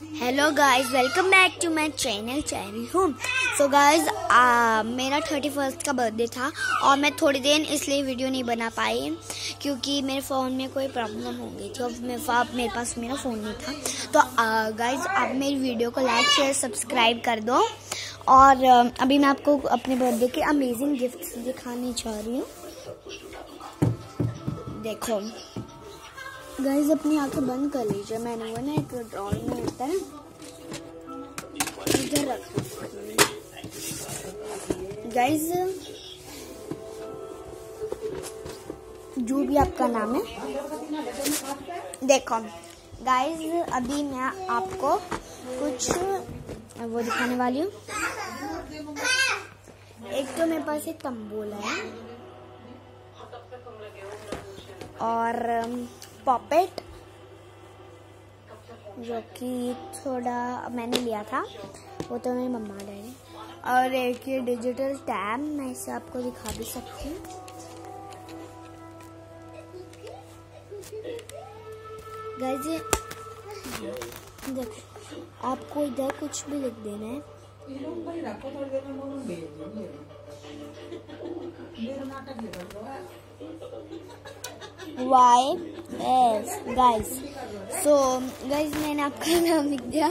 Hello guys welcome back to my channel channel home so guys मेरा thirty first का birthday था और मैं थोड़ी देर इसलिए वीडियो नहीं बना पाई क्योंकि मेरे फ़ोन में कोई प्रॉब्लम हो गई थी। और मेरे मेरे पास मेरा फ़ोन नहीं था। तो गाइस uh, आप मेरी वीडियो को लाइक शेयर सब्सक्राइब कर दो। और uh, अभी मैं आपको अपने बर्थडे के अमेजिंग गिफ्ट दिखाने चाह रही हूँ। देखो। गाइस अपनी आँखें बंद कर लीजिए। मैंने वो ना एक ड्रॉइंग में होता है इधर रख गाइस जो भी आपका नाम है, देखो। गाइस अभी मैं आपको कुछ वो दिखाने वाली हूँ। एक तो मेरे पास एक तंबोला है। और पॉपेट जो कि थोड़ा मैंने लिया था वो तो मेरी मम्मा डैडी और एक ये डिजिटल टैब मैं इसे आपको दिखा भी सकती हूँ। देखो आपको इधर कुछ भी लिख देना है। Y S guys so guys मैंने आपका नाम लिख दिया।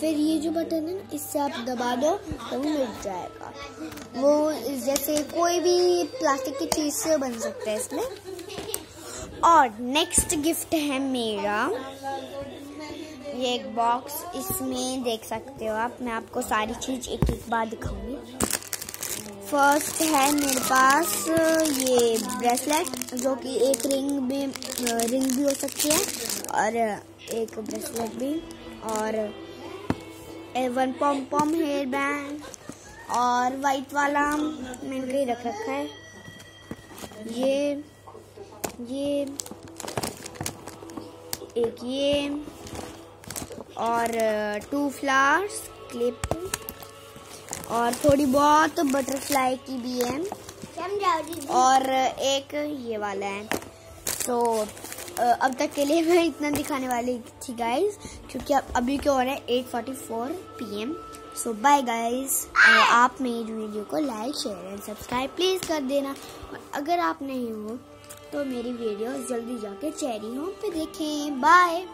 फिर ये जो बटन है ना, इससे आप दबा दो तो वो मिट जाएगा। वो जैसे कोई भी प्लास्टिक की चीज़ से बन सकता है इसमें। और नेक्स्ट गिफ्ट है मेरा। ये एक बॉक्स इसमें देख सकते हो आप। मैं आपको सारी चीज़ एक एक बार दिखाऊँगी। फ़र्स्ट है मेरे पास, ये ब्रेसलेट जो कि एक रिंग भी रिंग भी हो सकती है, और एक ब्रेसलेट भी, और one pom pom hair band और वाइट वाला मैंने कहीं रख रखा है। ये ये, एक ये, और टू फ्लावर्स क्लिप और थोड़ी बहुत बटरफ्लाई की भी है। और एक ये वाला है। तो अब तक के लिए मैं इतना दिखाने वाली थी गाइस क्योंकि अब, अभी क्या हो रहा है eight forty four P M so bye guys आप मेरी वीडियो को like share and subscribe please कर देना। और अगर आप नहीं हो तो मेरी वीडियो जल्दी जाके चेरी होम पे देखें। बाय